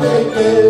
make it.